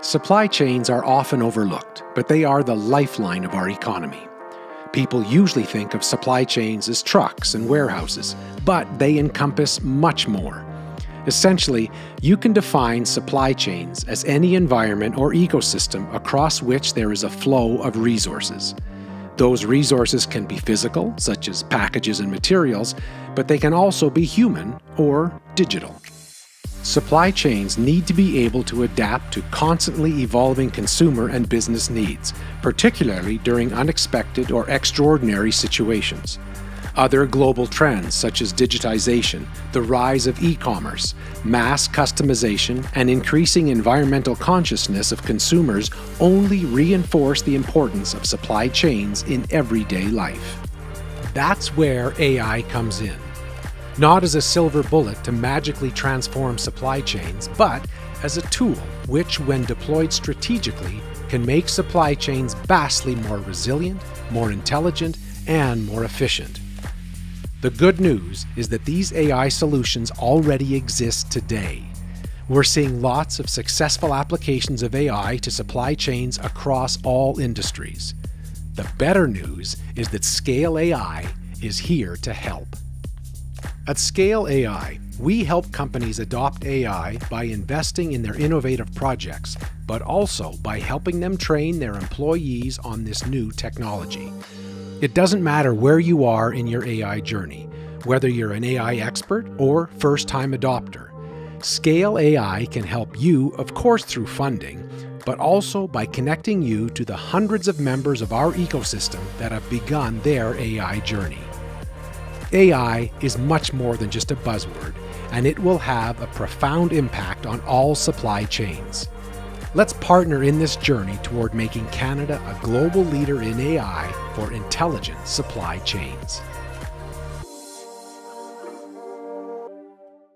Supply chains are often overlooked, but they are the lifeline of our economy. People usually think of supply chains as trucks and warehouses, but they encompass much more. Essentially, you can define supply chains as any environment or ecosystem across which there is a flow of resources. Those resources can be physical, such as packages and materials, but they can also be human or digital. Supply chains need to be able to adapt to constantly evolving consumer and business needs, particularly during unexpected or extraordinary situations. Other global trends such as digitization, the rise of e commerce, mass customization, and increasing environmental consciousness of consumers only reinforce the importance of supply chains in everyday life. That's where AI comes in not as a silver bullet to magically transform supply chains, but as a tool which, when deployed strategically, can make supply chains vastly more resilient, more intelligent, and more efficient. The good news is that these AI solutions already exist today. We're seeing lots of successful applications of AI to supply chains across all industries. The better news is that Scale AI is here to help. At Scale AI, we help companies adopt AI by investing in their innovative projects, but also by helping them train their employees on this new technology. It doesn't matter where you are in your AI journey, whether you're an AI expert or first time adopter. Scale AI can help you, of course, through funding, but also by connecting you to the hundreds of members of our ecosystem that have begun their AI journey. AI is much more than just a buzzword, and it will have a profound impact on all supply chains. Let's partner in this journey toward making Canada a global leader in AI for intelligent supply chains.